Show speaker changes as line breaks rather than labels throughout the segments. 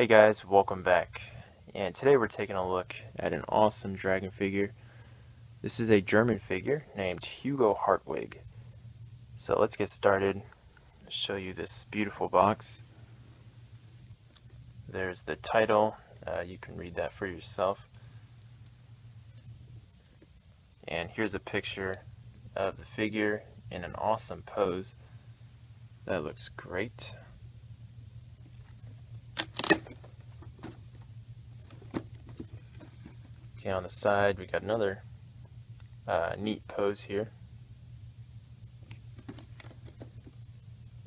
Hey guys, welcome back. And today we're taking a look at an awesome dragon figure. This is a German figure named Hugo Hartwig. So let's get started. I'll show you this beautiful box. There's the title. Uh, you can read that for yourself. And here's a picture of the figure in an awesome pose. That looks great. Okay, on the side we got another uh, neat pose here.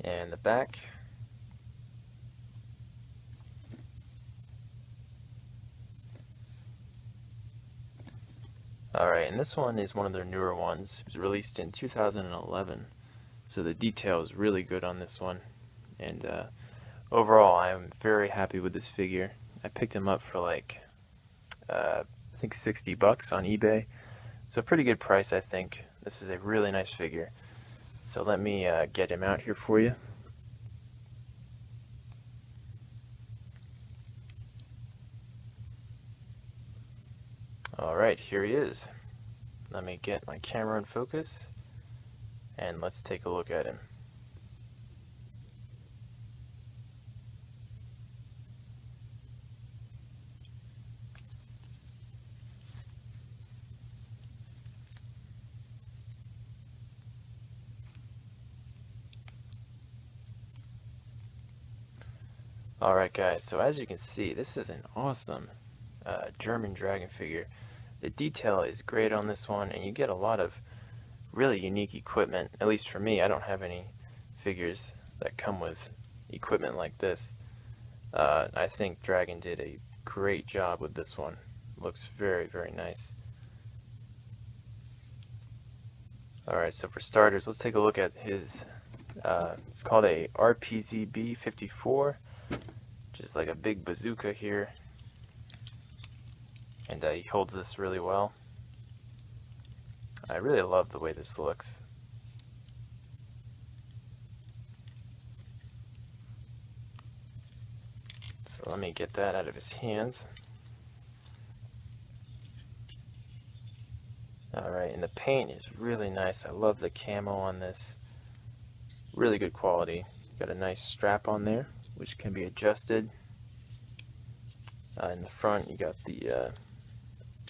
And the back. Alright, and this one is one of their newer ones. It was released in 2011, so the detail is really good on this one. And uh, overall, I'm very happy with this figure. I picked him up for like, uh, I think 60 bucks on eBay. So a pretty good price, I think. This is a really nice figure. So let me uh, get him out here for you. Alright, here he is. Let me get my camera in focus and let's take a look at him. Alright guys, so as you can see, this is an awesome uh, German dragon figure. The detail is great on this one, and you get a lot of really unique equipment. At least for me, I don't have any figures that come with equipment like this. Uh, I think Dragon did a great job with this one. Looks very, very nice. Alright, so for starters, let's take a look at his, uh, it's called a RPZB54 just like a big bazooka here. And uh, he holds this really well. I really love the way this looks. So let me get that out of his hands. Alright, and the paint is really nice. I love the camo on this. Really good quality. Got a nice strap on there which can be adjusted. Uh, in the front, you got the uh,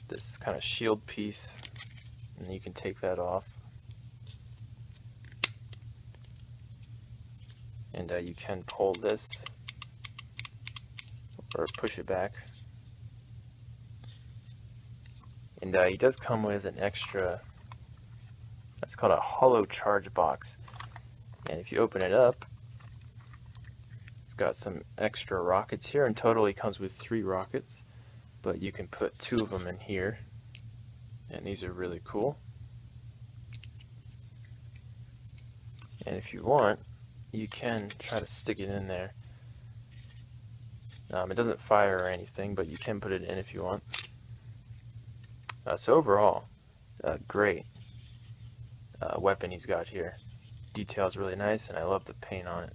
this kind of shield piece and you can take that off. And uh, you can pull this or push it back. And uh, he does come with an extra that's called a hollow charge box. And if you open it up it's got some extra rockets here and total he comes with three rockets but you can put two of them in here. And these are really cool. And if you want you can try to stick it in there. Um, it doesn't fire or anything but you can put it in if you want. Uh, so overall uh, great uh, weapon he's got here. Details really nice and I love the paint on it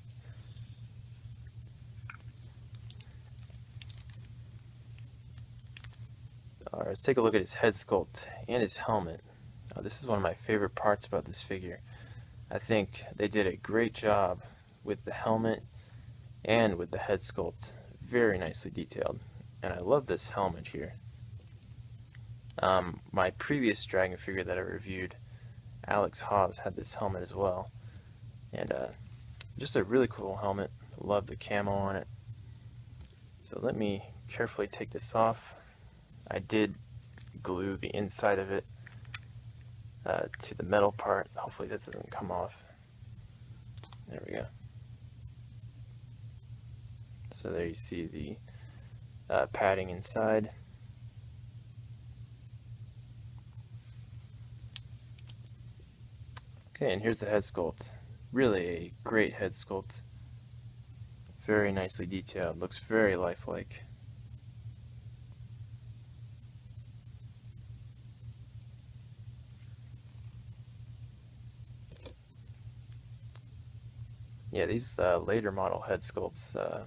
Alright, let's take a look at his head sculpt and his helmet. Now, this is one of my favorite parts about this figure. I think they did a great job with the helmet and with the head sculpt. Very nicely detailed. And I love this helmet here. Um, my previous dragon figure that I reviewed, Alex Hawes, had this helmet as well. And uh, just a really cool helmet. Love the camo on it. So let me carefully take this off. I did glue the inside of it uh, to the metal part. Hopefully this doesn't come off. There we go. So there you see the uh, padding inside. Okay, and here's the head sculpt. Really a great head sculpt. Very nicely detailed. Looks very lifelike. Yeah, these uh, later model head sculpts uh,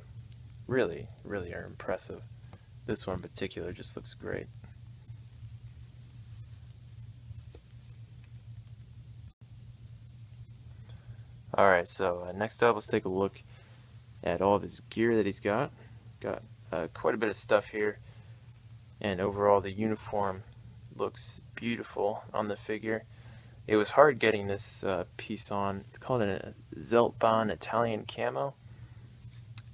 really, really are impressive. This one in particular just looks great. Alright, so uh, next up let's take a look at all of his gear that he's got. Got uh, quite a bit of stuff here and overall the uniform looks beautiful on the figure. It was hard getting this uh, piece on. It's called a Zeltbahn Italian camo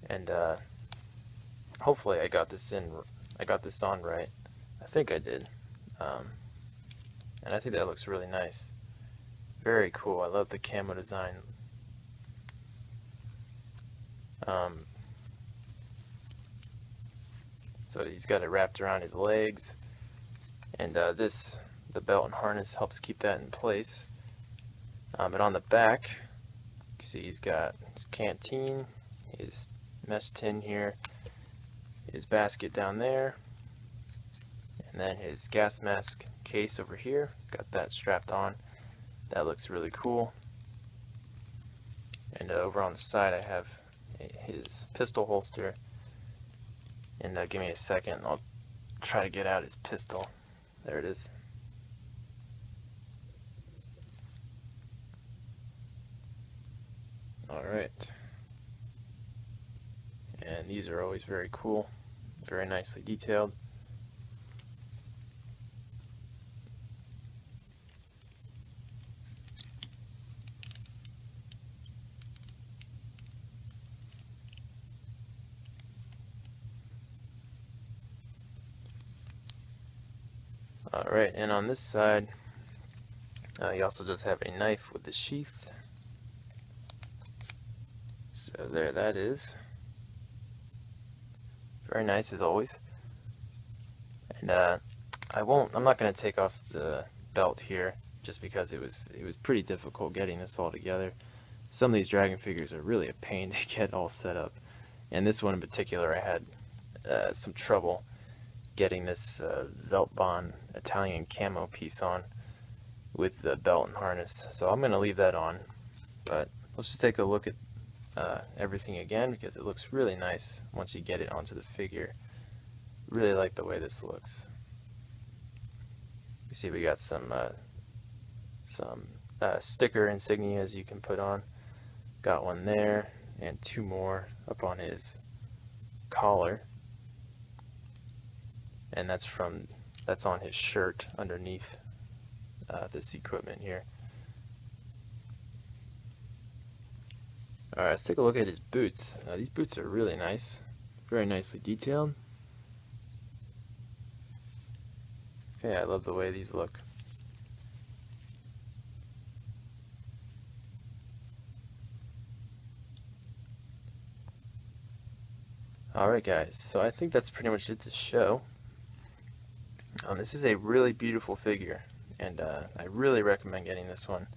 and uh, hopefully I got this in I got this on right. I think I did. Um, and I think that looks really nice. Very cool. I love the camo design. Um, so he's got it wrapped around his legs. And uh, this, the belt and harness helps keep that in place. Um, and on the back, you can see he's got his canteen, his mess tin here, his basket down there, and then his gas mask case over here. Got that strapped on. That looks really cool. And uh, over on the side I have his pistol holster. And uh, give me a second, I'll try to get out his pistol. There it is. Alright. And these are always very cool, very nicely detailed. Alright, and on this side, uh, he also does have a knife with the sheath. So there that is. Very nice as always. And uh, I won't, I'm not going to take off the belt here just because it was it was pretty difficult getting this all together. Some of these dragon figures are really a pain to get all set up. And this one in particular I had uh, some trouble getting this uh, Zeltbahn Italian camo piece on with the belt and harness. So I'm going to leave that on, but let's just take a look at uh, everything again because it looks really nice once you get it onto the figure. Really like the way this looks. You see we got some uh, some uh, sticker insignias you can put on. Got one there and two more up on his collar and that's from that's on his shirt underneath uh, this equipment here. Alright, let's take a look at his boots. Uh, these boots are really nice, very nicely detailed. Okay, I love the way these look. Alright guys, so I think that's pretty much it to show. Um, this is a really beautiful figure, and uh, I really recommend getting this one.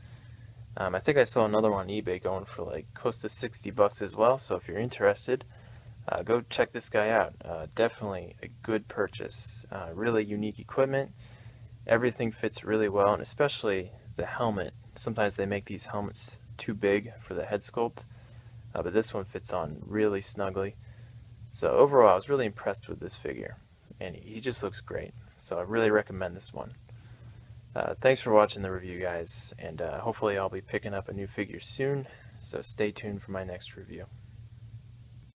Um, I think I saw another one on eBay going for like close to 60 bucks as well, so if you're interested, uh, go check this guy out. Uh, definitely a good purchase. Uh, really unique equipment. Everything fits really well, and especially the helmet. Sometimes they make these helmets too big for the head sculpt, uh, but this one fits on really snugly. So overall, I was really impressed with this figure, and he just looks great. So I really recommend this one. Uh, thanks for watching the review, guys, and uh, hopefully I'll be picking up a new figure soon, so stay tuned for my next review.